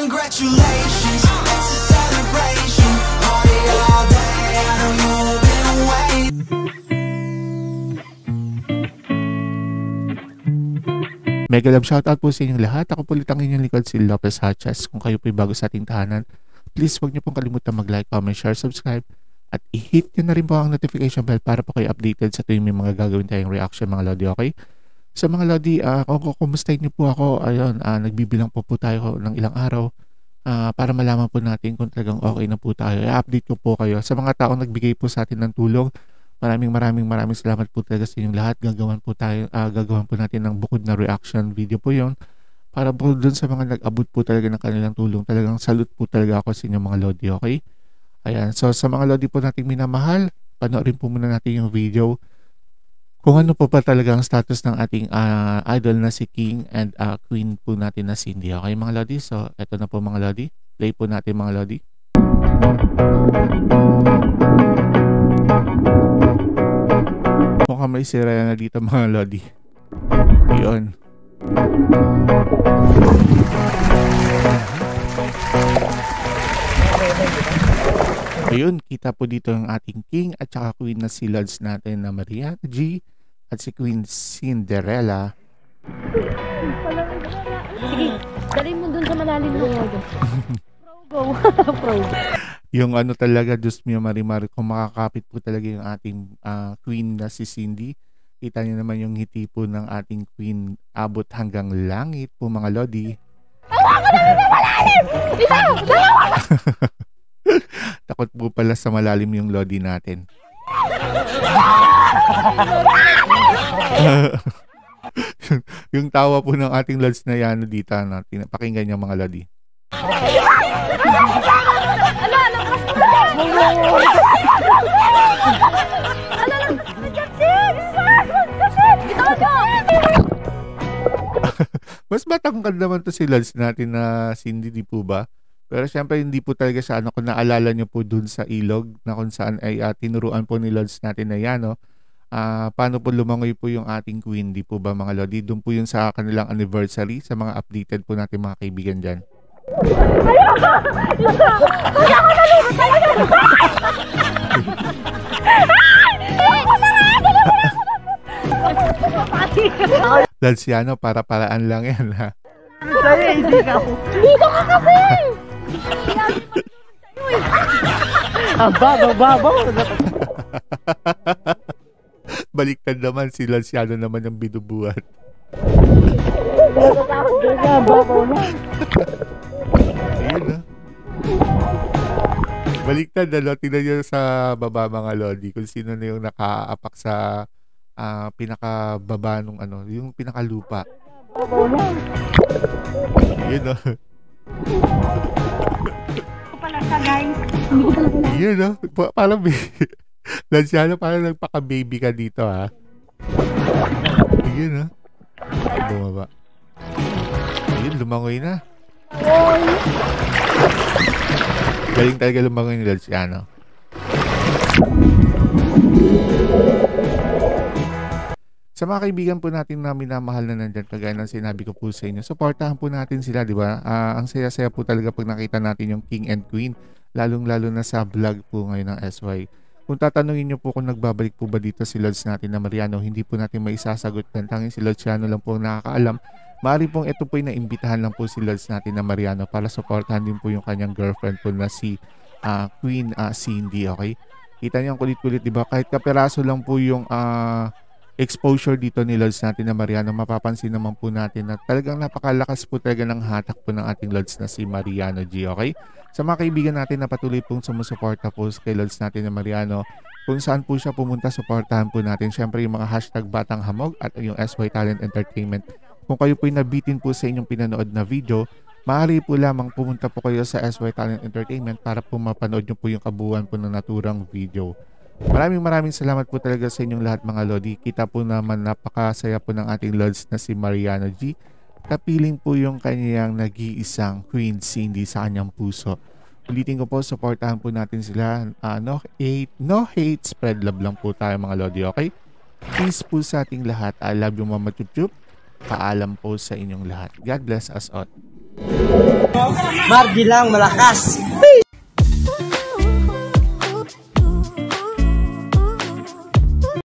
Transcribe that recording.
congratulations. It's a celebration. Party all day. I know you've been waiting. Mega love shoutout po sa inyong lahat. Ako po ulit ang inyong likod si Lopez Hatches. Kung kayo po bago sa ating tahanan, please huwag niyo pong kalimutan mag-like, comment, share, subscribe, at i-hit niyo na rin po ang notification bell para po kayo updated sa tuwing may mga gagawin tayong reaction mga Lodi, okay? Sa mga Lodi, uh, kung kumustahin niyo po ako, ayun, ah, nagbibilang po po tayo ng ilang araw ah, para malaman po natin kung talagang okay na po tayo. I-update ko po kayo. Sa mga taong nagbigay po sa atin ng tulong, maraming maraming maraming salamat po talaga sa inyong lahat. Gagawan po tayo, ah, gagawan po natin ng bukod na reaction video po yon para po dun sa mga nag-abot po talaga ng kanilang tulong. Talagang salute po talaga ako sa inyong mga Lodi, okay? Ayan, so sa mga Lodi po nating minamahal, panoorin po muna natin yung video kung ano pa talaga ang status ng ating ah, idol na si King and ah, Queen po natin na Cindy. Okay mga Lodi? So, eto na po mga Lodi. Play po natin mga Lodi. Mukhang may sira na dito mga Lodi. Yun. Ayun, kita po dito ang ating king at saka queen na si Lods natin na Maria G at si Queen Cinderella. Sige, dalhin mo dun sa malalim na yoga. Pro go. Pro. Yung ano talaga, Diyos mio Marimar, kung makakapit po talaga yung ating ah, queen na si Cindy, kita niyo naman yung ngiti po ng ating queen abot hanggang langit po mga Lodi. Isa! Dalawa! Takot po pala sa malalim yung Lodi natin. yung tawa po ng ating Lods na yan dito, ano, tina- pakinggan niyo mga Lodi. Mas matangkad naman to si Lods natin na Cindy, di po ba? Pero syempre hindi po talaga siya ano kung naalala niyo po dun sa ilog na kung saan ay ah, tinuruan po ni Lods natin na yan, no? Ah, paano po lumangoy po yung ating queen, di po ba mga Lodi? Doon po yun sa kanilang anniversary sa mga updated po natin mga kaibigan dyan. Lods yan? Para paraan lang yan, ha? Dito ka kasi! Baliktad naman si Lanciano naman yung binubuhat. Ayun na. Baliktad na, no? Tingnan nyo sa baba mga Lodi kung sino na yung nakaapak sa ah, pinakababa nung ano, yung pinakalupa. Yun, no? pala siya, guys. Yun, no? Pa- parang, baby. Lanciano, parang nagpaka-baby ka dito, ha? Yun, no? Bumaba. Yun, lumangoy na. Galing talaga lumangoy ni Lanciano. Sa mga kaibigan po natin na minamahal na nandyan, kagaya ng sinabi ko po sa inyo, supportahan po natin sila, di ba? Ah, ang saya-saya po talaga pag nakita natin yung King and Queen, lalong-lalo na sa vlog po ngayon ng SY. Kung tatanungin nyo po kung nagbabalik po ba dito si Lods natin na Mariano, hindi po natin may isasagot yan. Tanging si Lodziano lang po ang nakakaalam. Maari pong ito po yung naimbitahan lang po si Lods natin na Mariano para supportahan din po yung kanyang girlfriend po na si ah, Queen ah, Cindy, okay? Kita niyo ang kulit-kulit, di ba? Kahit kaperaso lang po yung ah, exposure dito ni Lods natin na Mariano, mapapansin naman po natin na talagang napakalakas po talaga ng hatak po ng ating Lods na si Mariano G, okay? Sa mga kaibigan natin na patuloy pong sumusuporta po kay Lods natin na Mariano, kung saan po siya pumunta, supportahan po natin. Siyempre yung mga hashtag Batang Hamog at yung SY Talent Entertainment. Kung kayo po nabitin po sa inyong pinanood na video, maaari po lamang pumunta po kayo sa SY Talent Entertainment para po mapanood nyo po yung kabuuan po ng naturang video. Maraming maraming salamat po talaga sa inyong lahat mga Lodi. Kita po naman napakasaya po ng ating Lods na si Mariano G. Kapiling po yung kanyang nag-iisang Queen Cindy sa kanyang puso. Ulitin ko po, supportahan po natin sila. Ah, no hate, no hate, spread love lang po tayo mga Lodi, okay? Peace po sa ating lahat. I love you Mama Chup Chup. Paalam po sa inyong lahat. God bless us all. Margie lang, malakas.